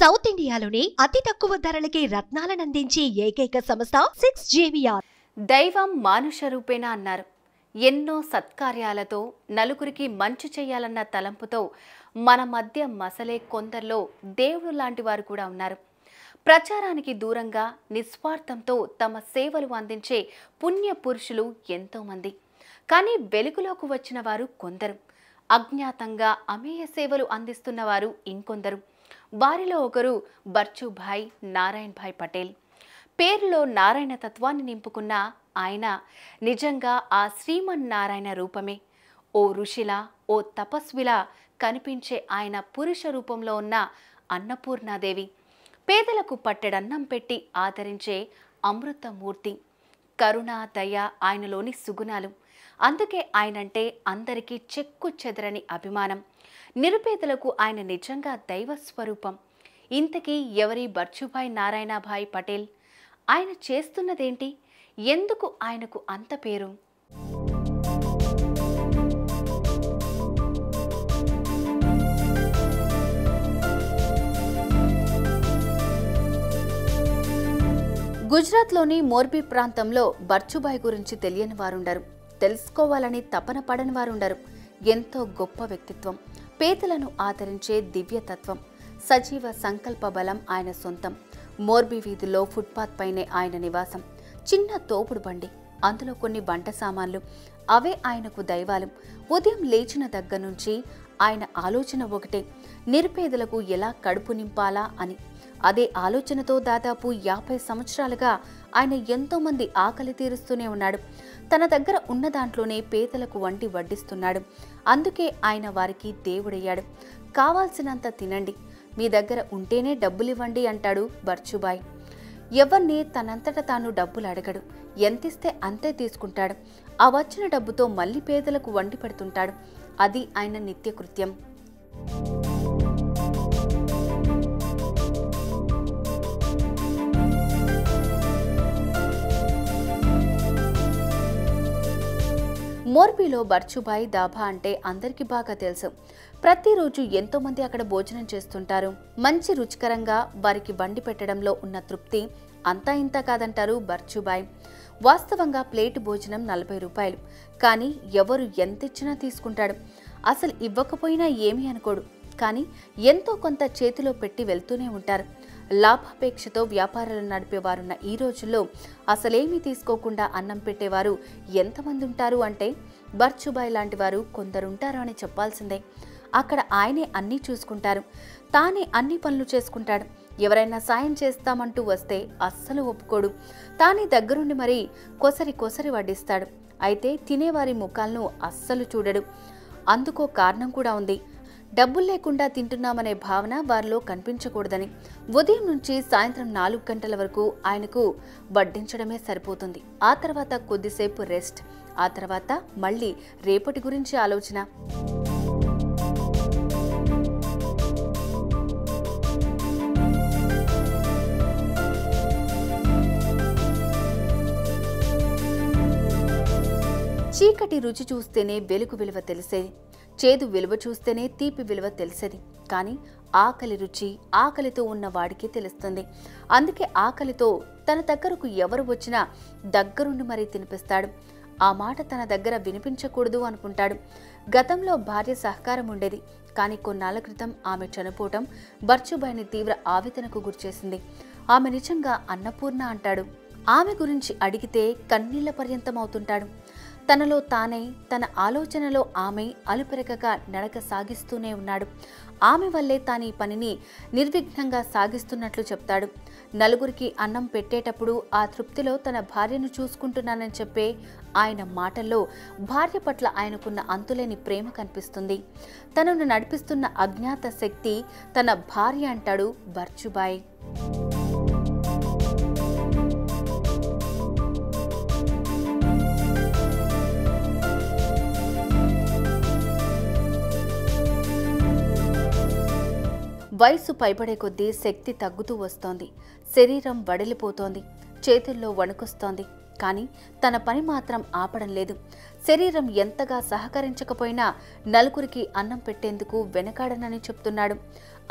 South ఇండియాలోని అతి తక్కువ ధరలకి రత్నాలనందించే ఏకైక సంస్థ సిక్స్ జేవిఆర్. దైవం మానుష రూపేణ అన్నారు. ఎన్నో సత్కార్యాలతో నలుగురికి మంచి చేయాలన్న తలంపుతో మన మధ్య మసలే కొందరిలో దేవుడు లాంటి వారు కూడా ఉన్నారు. ప్రచారానికి దూరంగా నిస్వార్థంతో తమ సేవలు అందించే పుణ్య పురుషులు ఎంతోమంది. కానీ వెలుగులోకి వచ్చిన వారు కొందరు. అజ్ఞాతంగా అమేయ సేవలు అందిస్తున్న వారు ఇంకొందరు. వారిలో ఒకరు బర్చుభాయ్ నారాయణ్ భాయ్ పటేల్. పేరులో నారాయణ తత్వాన్ని నింపుకున్న ఆయన నిజంగా ఆ శ్రీమన్నారాయణ రూపమే. ఓ ఋషిలా ఓ తపస్విలా కనిపించే ఆయన పురుష రూపంలో ఉన్న అన్నపూర్ణాదేవి. పేదలకు పట్టెడన్నం పెట్టి ఆదరించే అమృతమూర్తి. కరుణ దయ ఆయనలోని సుగుణాలు. అందుకే ఆయనంటే అందరికీ చెక్కు చెదరని అభిమానం. నిరుపేదలకు ఆయన నిజంగా దైవ స్వరూపం. ఇంతకీ ఎవరి బర్చుభాయ్ నారాయణభాయ్ పటేల్? ఆయన చేస్తున్నదేంటి? ఎందుకు ఆయనకు అంత పేరు? గుజరాత్లోని మోర్బీ ప్రాంతంలో బర్చుబాయ్ గురించి తెలియని వారుండరు. తెలుసుకోవాలని తపన పడని వారుండరు. ఎంతో గొప్ప వ్యక్తిత్వం. పేదలను ఆదరించే దివ్యతత్వం. సజీవ సంకల్ప బలం ఆయన సొంతం. మోర్బీ వీధిలో ఫుట్పాత్ పైనే ఆయన నివాసం. చిన్న తోపుడు బండి. అందులో కొన్ని వంట సామాన్లు. అవే ఆయనకు దైవాలు. ఉదయం లేచిన దగ్గర నుంచి ఆయన ఆలోచన ఒకటే. నిరుపేదలకు ఎలా కడుపు నింపాలా అని. అదే ఆలోచనతో దాదాపు యాభై సంవత్సరాలుగా ఆయన ఎంతోమంది ఆకలి తీరుస్తూనే ఉన్నాడు. తన దగ్గర ఉన్న దాంట్లోనే పేదలకు వంటి వడ్డిస్తున్నాడు. అందుకే ఆయన వారికి దేవుడయ్యాడు. కావాల్సినంత తినండి. మీ దగ్గర ఉంటేనే డబ్బులివ్వండి అంటాడు బర్చుబాయ్. ఎవరిని తనంతట తాను డబ్బులు అడగడు. ఎంతిస్తే అంతే తీసుకుంటాడు. ఆ వచ్చిన డబ్బుతో మళ్ళీ పేదలకు వండి పెడుతుంటాడు. అది ఆయన నిత్యకృత్యం మోర్బీలో బర్చుబాయ్ దాబా అంటే అందరికీ బాగా తెలుసు. ప్రతిరోజు ఎంతోమంది అక్కడ భోజనం చేస్తుంటారు. మంచి రుచికరంగా వారికి వండి పెట్టడంలో ఉన్న తృప్తి అంతా ఇంత కాదంటారు బర్చుబాయ్. వాస్తవంగా ప్లేట్ భోజనం నలభై రూపాయలు. కానీ ఎవరు ఎంత ఇచ్చినా తీసుకుంటాడు. అసలు ఇవ్వకపోయినా ఏమీ అనుకోడు. కానీ ఎంతో కొంత చేతిలో పెట్టి వెళ్తూనే ఉంటారు. లాభాపేక్షతో వ్యాపారాలు నడిపేవారున్న ఈ రోజుల్లో అసలేమీ తీసుకోకుండా అన్నం పెట్టేవారు ఎంతమంది ఉంటారు అంటే బర్చుబాయ్ లాంటి వారు కొందరుంటారు అని చెప్పాల్సిందే. అక్కడ ఆయనే అన్నీ చూసుకుంటారు. తానే అన్ని పనులు చేసుకుంటాడు. ఎవరైనా సాయం చేస్తామంటూ వస్తే అస్సలు ఒప్పుకోడు. తానే దగ్గరుండి మరీ కొసరి కొసరి వడ్డిస్తాడు. అయితే తినేవారి ముఖాలను అస్సలు చూడడు. అందుకో కారణం కూడా ఉంది. డబ్బులు లేకుండా తింటున్నామనే భావన వారిలో కనిపించకూడదని. ఉదయం నుంచి సాయంత్రం నాలుగు గంటల వరకు ఆయనకు వడ్డించడమే సరిపోతుంది. ఆ తర్వాత కొద్దిసేపు రెస్ట్ ఆ తర్వాత మళ్ళీ రేపటి గురించి ఆలోచన. చీకటి రుచి చూస్తేనే వెలుగు విలువ తెలిసే చేదు విలువ చూస్తేనే తీపి విలువ తెలిసేది. కానీ ఆకలి రుచి ఆకలితో ఉన్న వాడికి తెలుస్తుంది. అందుకే ఆకలితో తన దగ్గరకు ఎవరు వచ్చినా దగ్గరుండి మరీ తినిపిస్తాడు. ఆ మాట తన దగ్గర వినిపించకూడదు అనుకుంటాడు. గతంలో భార్య సహకారం ఉండేది. కానీ కొన్నాళ్ళ క్రితం ఆమె చనిపోవటం బర్చుబాయిని తీవ్ర ఆవేదనకు గురిచేసింది. ఆమె నిజంగా అన్నపూర్ణ అంటాడు. ఆమె గురించి అడిగితే కన్నీళ్ళ పర్యంతం అవుతుంటాడు తనలో తానే తన ఆలోచనలో ఆమె అలుపెరగక నడక సాగిస్తూనే ఉన్నాడు. ఆమె వల్లే తాను ఈ పనిని నిర్విఘ్నంగా సాగిస్తున్నట్లు చెప్తాడు. నలుగురికి అన్నం పెట్టేటప్పుడు ఆ తృప్తిలో తన భార్యను చూసుకుంటున్నానని చెప్పే ఆయన మాటల్లో భార్య పట్ల ఆయనకున్న అంతులేని ప్రేమ కనిపిస్తుంది. తనను నడిపిస్తున్న అజ్ఞాత శక్తి తన భార్య అంటాడు బర్చుబాయ్. వయసు పైబడే కొద్దీ శక్తి తగ్గుతూ వస్తోంది. శరీరం వడలిపోతోంది. చేతుల్లో వణుకొస్తోంది. కానీ తన పని మాత్రం ఆపడం లేదు. శరీరం ఎంతగా సహకరించకపోయినా నలుగురికి అన్నం పెట్టేందుకు వెనకాడనని చెప్తున్నాడు.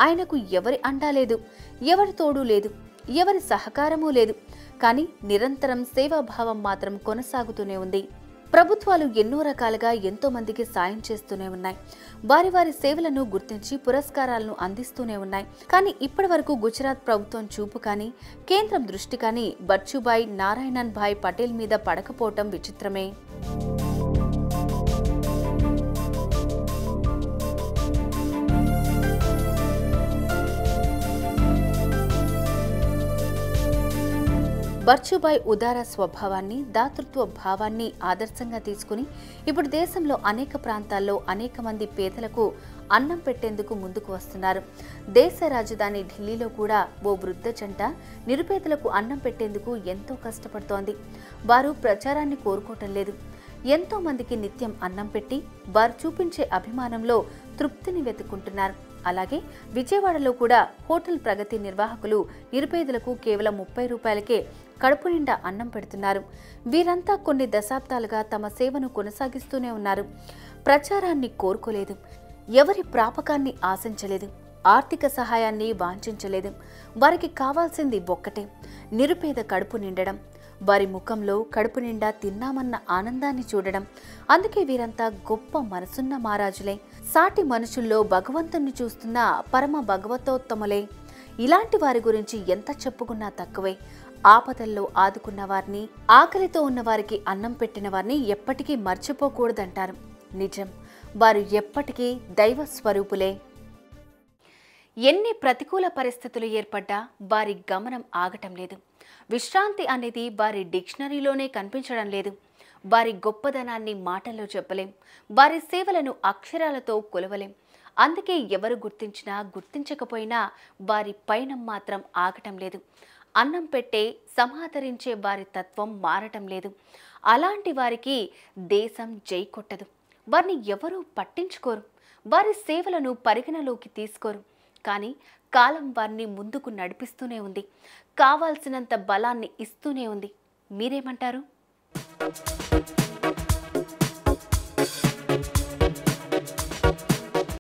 ఆయనకు ఎవరి అండా లేదు. ఎవరి తోడు లేదు. ఎవరి సహకారమూ లేదు. కానీ నిరంతరం సేవాభావం మాత్రం కొనసాగుతూనే ఉంది. ప్రభుత్వాలు ఎన్నో రకాలుగా ఎంతో మందికి సాయం చేస్తూనే ఉన్నాయి. వారి వారి సేవలను గుర్తించి పురస్కారాలను అందిస్తూనే ఉన్నాయి. కానీ ఇప్పటి వరకు గుజరాత్ ప్రభుత్వం చూపు కానీ కేంద్రం దృష్టి కానీ బచ్చుబాయ్ నారాయణన్ భాయ్ పటేల్ మీద పడకపోవటం విచిత్రమే. బర్చుబాయ్ ఉదార స్వభావాన్ని దాతృత్వ భావాన్ని ఆదర్శంగా తీసుకుని ఇప్పుడు దేశంలో అనేక ప్రాంతాల్లో అనేక మంది పేదలకు అన్నం పెట్టేందుకు ముందుకు వస్తున్నారు. దేశ రాజధాని ఢిల్లీలో కూడా ఓ వృద్ధ జంట నిరుపేదలకు అన్నం పెట్టేందుకు ఎంతో కష్టపడుతోంది. వారు ప్రచారాన్ని కోరుకోవటం లేదు. ఎంతో మందికి నిత్యం అన్నం పెట్టి వారు చూపించే అభిమానంలో తృప్తిని వెతుక్కుంటున్నారు. అలాగే విజయవాడలో కూడా హోటల్ ప్రగతి నిర్వాహకులు నిరుపేదలకు కేవలం ముప్పై రూపాయలకే కడుపు నిండా అన్నం పెడుతున్నారు. వీరంతా కొన్ని దశాబ్దాలుగా తమ సేవను కొనసాగిస్తూనే ఉన్నారు. ప్రచారాన్ని కోరుకోలేదు. ఎవరి ప్రాపకాన్ని ఆశించలేదు. ఆర్థిక సహాయాన్ని వాంఛించలేదు. వారికి కావాల్సింది ఒక్కటే నిరుపేద కడుపు నిండడం. వారి ముఖంలో కడుపు నిండా తిన్నామన్న ఆనందాన్ని చూడడం. అందుకే వీరంతా గొప్ప మనసున్న మహారాజులే. సాటి మనుషుల్లో భగవంతుణ్ణి చూస్తున్న పరమ భగవతోత్తములే. ఇలాంటి వారి గురించి ఎంత చెప్పుకున్నా తక్కువే. ఆపదల్లో ఆదుకున్న వారిని ఆకలితో ఉన్న వారికి అన్నం పెట్టిన వారిని ఎప్పటికీ మర్చిపోకూడదంటారు. నిజం. వారు ఎప్పటికీ దైవ స్వరూపులే ఎన్ని ప్రతికూల పరిస్థితులు ఏర్పడ్డా వారి గమనం ఆగటం లేదు. విశ్రాంతి అనేది వారి డిక్షనరీలోనే కనిపించడం లేదు. వారి గొప్పదనాన్ని మాటల్లో చెప్పలేం. వారి సేవలను అక్షరాలతో కొలవలేం. అందుకే ఎవరు గుర్తించినా గుర్తించకపోయినా వారి పైన మాత్రం ఆగటం లేదు. అన్నం పెట్టే సమాదరించే వారి తత్వం మారటం లేదు. అలాంటి వారికి దేశం జై కొట్టదు. వారిని ఎవరూ పట్టించుకోరు. వారి సేవలను పరిగణలోకి తీసుకోరు. కానీ కాలం వారిని ముందుకు నడిపిస్తూనే ఉంది. కావాల్సినంత బలాన్ని ఇస్తూనే ఉంది. మీరేమంటారు?